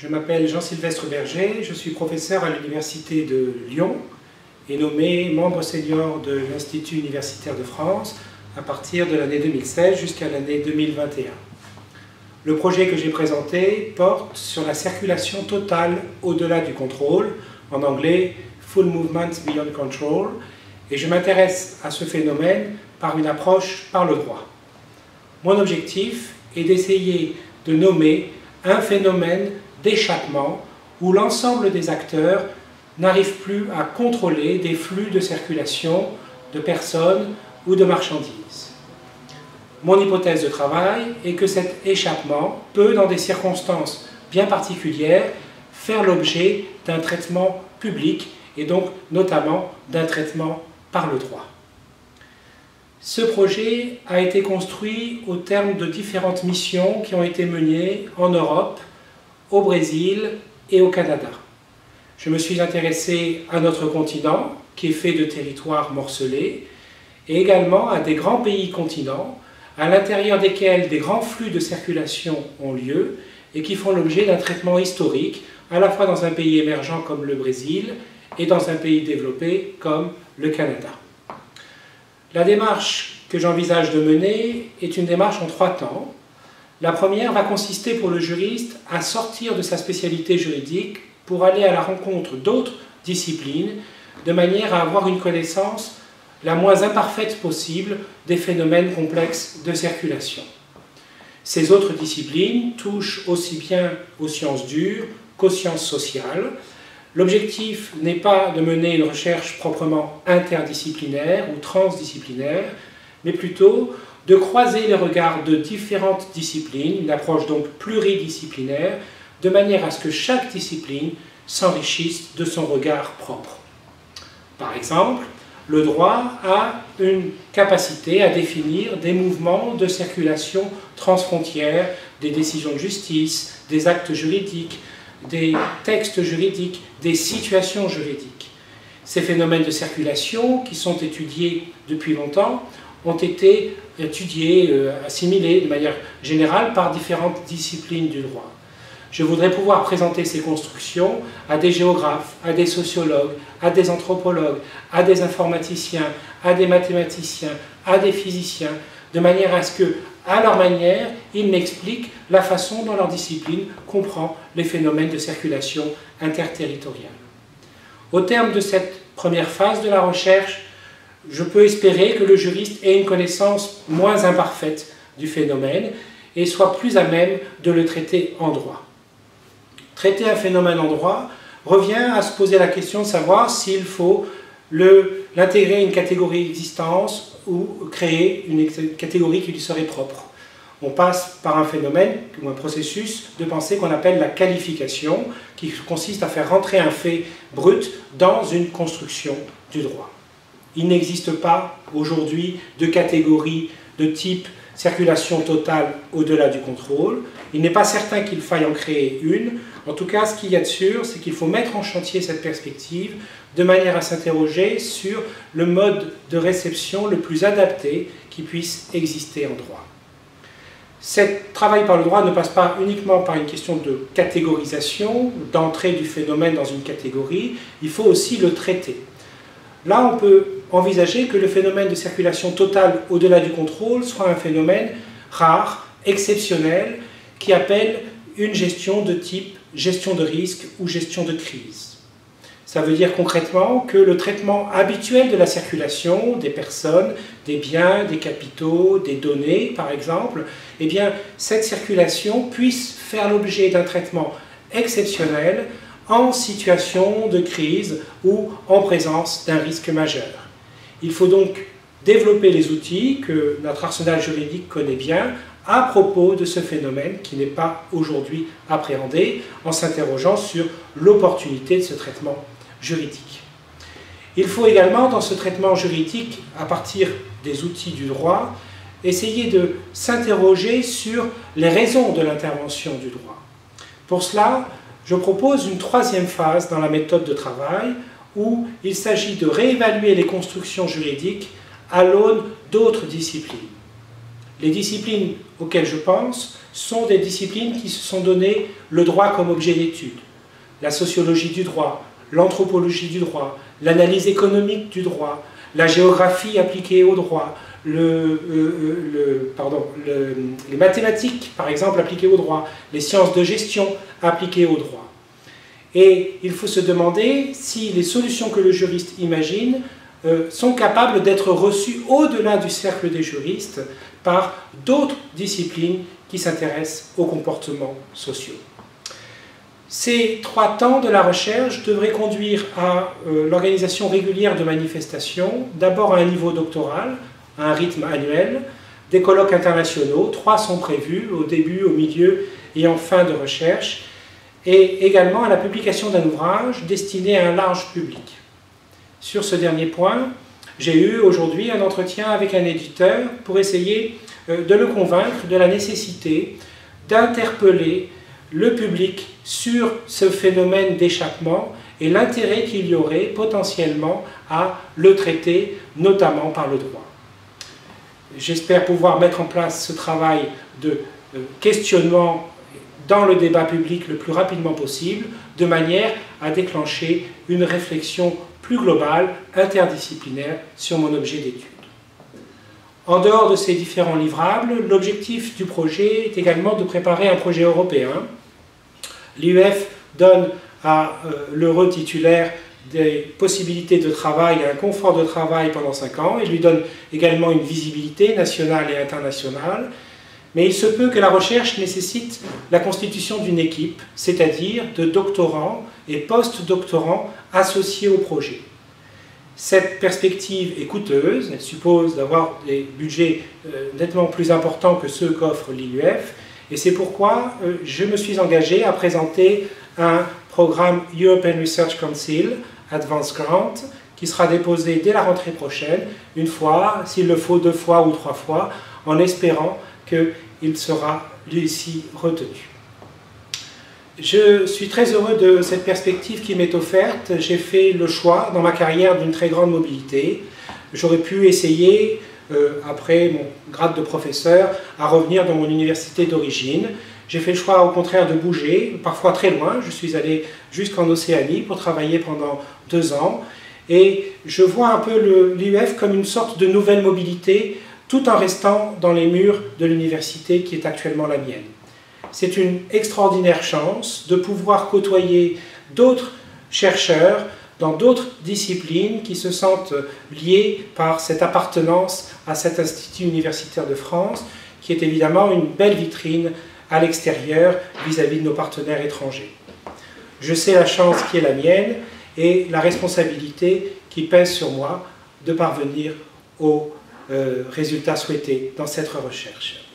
Je m'appelle Jean-Sylvestre Berger, je suis professeur à l'Université de Lyon et nommé membre senior de l'Institut universitaire de France à partir de l'année 2016 jusqu'à l'année 2021. Le projet que j'ai présenté porte sur la circulation totale au-delà du contrôle, en anglais Full Movement Beyond Control, et je m'intéresse à ce phénomène par une approche par le droit. Mon objectif est d'essayer de nommer un phénomène d'échappement où l'ensemble des acteurs n'arrivent plus à contrôler des flux de circulation de personnes ou de marchandises. Mon hypothèse de travail est que cet échappement peut, dans des circonstances bien particulières, faire l'objet d'un traitement public et donc notamment d'un traitement par le droit. Ce projet a été construit au terme de différentes missions qui ont été menées en Europe, au Brésil et au Canada. Je me suis intéressé à notre continent, qui est fait de territoires morcelés, et également à des grands pays continents, à l'intérieur desquels des grands flux de circulation ont lieu et qui font l'objet d'un traitement historique, à la fois dans un pays émergent comme le Brésil et dans un pays développé comme le Canada. La démarche que j'envisage de mener est une démarche en trois temps. La première va consister pour le juriste à sortir de sa spécialité juridique pour aller à la rencontre d'autres disciplines de manière à avoir une connaissance la moins imparfaite possible des phénomènes complexes de circulation. Ces autres disciplines touchent aussi bien aux sciences dures qu'aux sciences sociales. L'objectif n'est pas de mener une recherche proprement interdisciplinaire ou transdisciplinaire, mais plutôt de croiser les regards de différentes disciplines, une approche donc pluridisciplinaire, de manière à ce que chaque discipline s'enrichisse de son regard propre. Par exemple, le droit a une capacité à définir des mouvements de circulation transfrontière, des décisions de justice, des actes juridiques, des textes juridiques, des situations juridiques. Ces phénomènes de circulation, qui sont étudiés depuis longtemps, ont été étudiés, euh, assimilés de manière générale par différentes disciplines du droit. Je voudrais pouvoir présenter ces constructions à des géographes, à des sociologues, à des anthropologues, à des informaticiens, à des mathématiciens, à des physiciens, de manière à ce que, à leur manière, ils m'expliquent la façon dont leur discipline comprend les phénomènes de circulation interterritoriale. Au terme de cette première phase de la recherche, je peux espérer que le juriste ait une connaissance moins imparfaite du phénomène et soit plus à même de le traiter en droit. Traiter un phénomène en droit revient à se poser la question de savoir s'il faut l'intégrer à une catégorie d'existence ou créer une catégorie qui lui serait propre. On passe par un phénomène ou un processus de pensée qu'on appelle la qualification, qui consiste à faire rentrer un fait brut dans une construction du droit. Il n'existe pas aujourd'hui de catégorie de type circulation totale au-delà du contrôle. Il n'est pas certain qu'il faille en créer une. En tout cas, ce qu'il y a de sûr, c'est qu'il faut mettre en chantier cette perspective de manière à s'interroger sur le mode de réception le plus adapté qui puisse exister en droit. Ce travail par le droit ne passe pas uniquement par une question de catégorisation, d'entrée du phénomène dans une catégorie, il faut aussi le traiter. Là, on peut envisager que le phénomène de circulation totale au-delà du contrôle soit un phénomène rare, exceptionnel, qui appelle une gestion de type gestion de risque ou gestion de crise. Ça veut dire concrètement que le traitement habituel de la circulation des personnes, des biens, des capitaux, des données par exemple, eh bien cette circulation puisse faire l'objet d'un traitement exceptionnel en situation de crise ou en présence d'un risque majeur. Il faut donc développer les outils que notre arsenal juridique connaît bien à propos de ce phénomène qui n'est pas aujourd'hui appréhendé en s'interrogeant sur l'opportunité de ce traitement juridique. Il faut également, dans ce traitement juridique, à partir des outils du droit, essayer de s'interroger sur les raisons de l'intervention du droit. Pour cela, je propose une troisième phase dans la méthode de travail où il s'agit de réévaluer les constructions juridiques à l'aune d'autres disciplines. Les disciplines auxquelles je pense sont des disciplines qui se sont données le droit comme objet d'étude. La sociologie du droit, l'anthropologie du droit, l'analyse économique du droit, la géographie appliquée au droit, euh, euh, les mathématiques, par exemple, appliquées au droit, les sciences de gestion appliquées au droit. Et il faut se demander si les solutions que le juriste imagine euh, sont capables d'être reçues au-delà du cercle des juristes par d'autres disciplines qui s'intéressent aux comportements sociaux. Ces trois temps de la recherche devraient conduire à l'organisation régulière de manifestations, d'abord à un niveau doctoral, à un rythme annuel, des colloques internationaux, trois sont prévus au début, au milieu et en fin de recherche, et également à la publication d'un ouvrage destiné à un large public. Sur ce dernier point, j'ai eu aujourd'hui un entretien avec un éditeur pour essayer euh, de le convaincre de la nécessité d'interpeller le public sur ce phénomène d'échappement et l'intérêt qu'il y aurait potentiellement à le traiter, notamment par le droit. J'espère pouvoir mettre en place ce travail de euh, questionnement dans le débat public le plus rapidement possible, de manière à déclencher une réflexion plus globale, interdisciplinaire, sur mon objet d'étude. En dehors de ces différents livrables, l'objectif du projet est également de préparer un projet européen. L'UF donne à euh, l'heureux titulaire des possibilités de travail et un confort de travail pendant 5 ans. Il lui donne également une visibilité nationale et internationale. Mais il se peut que la recherche nécessite la constitution d'une équipe, c'est-à-dire de doctorants et post-doctorants associés au projet. Cette perspective est coûteuse, elle suppose d'avoir des budgets euh, nettement plus importants que ceux qu'offre l'IUF, et c'est pourquoi euh, je me suis engagé à présenter un programme European Research Council Advanced Grant qui sera déposé dès la rentrée prochaine, une fois, s'il le faut deux fois ou trois fois, en espérant qu'il sera lui aussi retenu. Je suis très heureux de cette perspective qui m'est offerte. J'ai fait le choix dans ma carrière d'une très grande mobilité. J'aurais pu essayer, euh, après mon grade de professeur, à revenir dans mon université d'origine. J'ai fait le choix au contraire de bouger, parfois très loin. Je suis allé jusqu'en Océanie pour travailler pendant deux ans. Et je vois un peu l'UF comme une sorte de nouvelle mobilité tout en restant dans les murs de l'université qui est actuellement la mienne. C'est une extraordinaire chance de pouvoir côtoyer d'autres chercheurs dans d'autres disciplines qui se sentent liés par cette appartenance à cet Institut universitaire de France, qui est évidemment une belle vitrine à l'extérieur vis-à-vis de nos partenaires étrangers. Je sais la chance qui est la mienne et la responsabilité qui pèse sur moi de parvenir aux euh, résultats souhaités dans cette recherche.